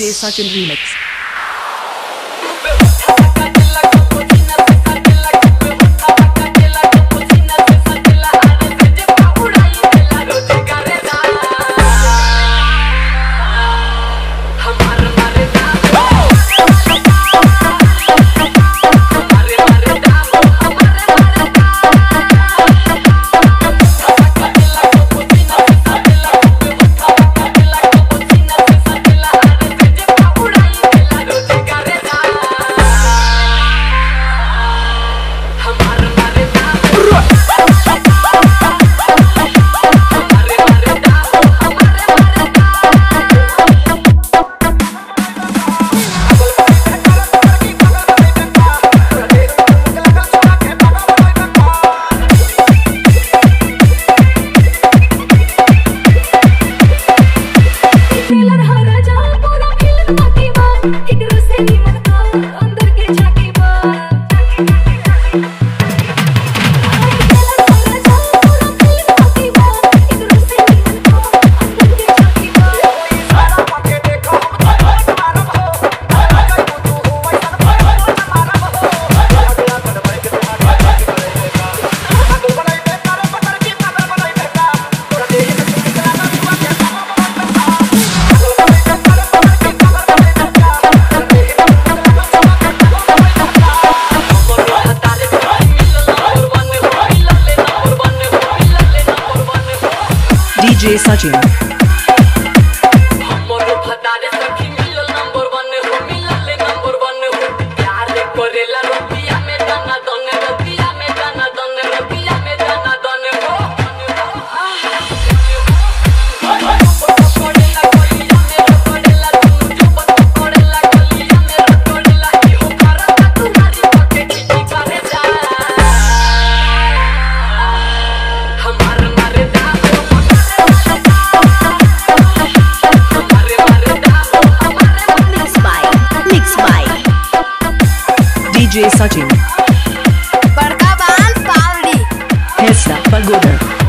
DJ Sachin remix. G 杀机。DJ Sachin बड़का बाल पावड़ी हिस्सा पगोदा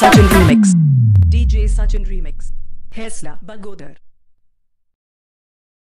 Sachin Remix. DJ Sachin Remix. Hesla Bagodar.